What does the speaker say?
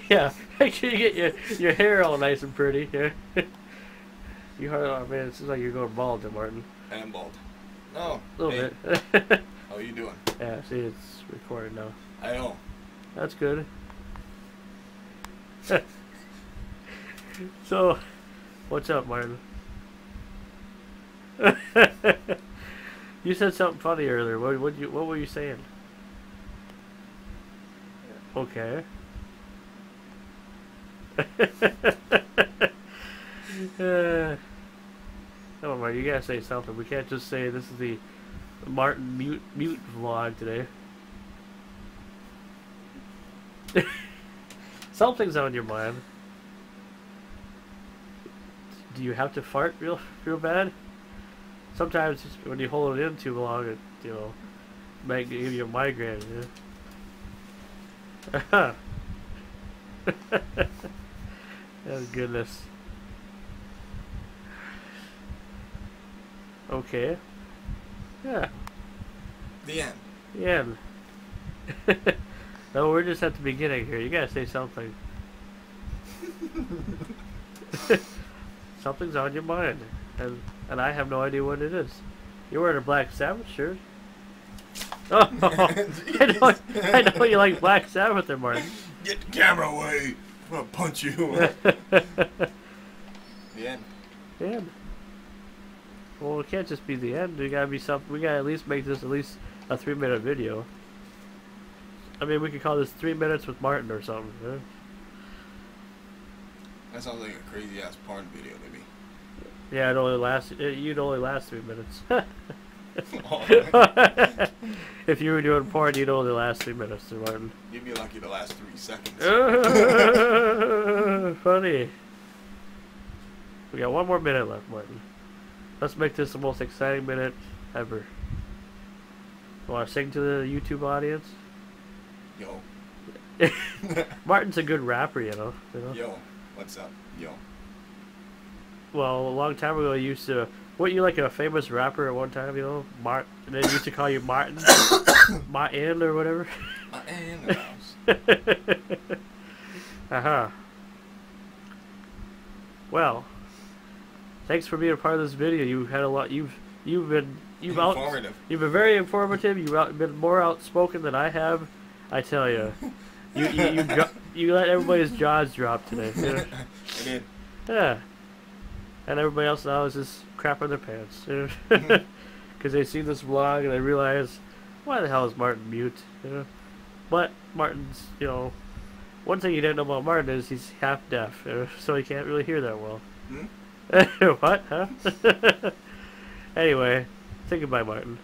yeah, make sure you get your, your hair all nice and pretty. Yeah. you hard on, man. It seems like you're going bald, Martin. I am bald. No. A little hey, bit. How you doing? yeah, see, it's recorded now. I know. That's good. so, what's up, Martin? you said something funny earlier. What what you what were you saying? Okay. Uh, oh my, you gotta say something. We can't just say this is the Martin mute mute vlog today. Something's on your mind. Do you have to fart real real bad? Sometimes when you hold it in too long, it you know might give you a migraine. Yeah. oh goodness. Okay. Yeah. The end. Yeah. no, we're just at the beginning here. You gotta say something. Something's on your mind, and and I have no idea what it is. You're wearing a Black Sabbath shirt. Oh, I know, I know you like Black Sabbath there, Martin. Get the camera away. I'm gonna punch you. the end. Yeah. Well, it can't just be the end. We gotta be something. We gotta at least make this at least a three-minute video. I mean, we could call this three minutes with Martin or something. Yeah? That sounds like a crazy ass porn video to me. Yeah, it only lasts. It, you'd only last three minutes. Oh, if you were doing porn, you'd only last three minutes, Sir Martin. You'd be lucky to last three seconds. Funny. We got one more minute left, Martin. Let's make this the most exciting minute ever. You want to sing to the YouTube audience? Yo. Martin's a good rapper, you know. You know. Yo. What's up? Yo. Well, a long time ago, I used to. What you like a famous rapper at one time, you know? Mart. They used to call you Martin, Martin or whatever. I am in uh huh. Well, thanks for being a part of this video. You've had a lot. You've you've been you've out, You've been very informative. You've out, been more outspoken than I have. I tell you, you you you, you let everybody's jaws drop today. you know? I did. Yeah. And everybody else now is just crap on their pants. Because they see this vlog and they realize, why the hell is Martin mute? You know? But Martin's, you know, one thing you didn't know about Martin is he's half deaf, you know, so he can't really hear that well. Hmm? what? Huh? anyway, say goodbye, Martin.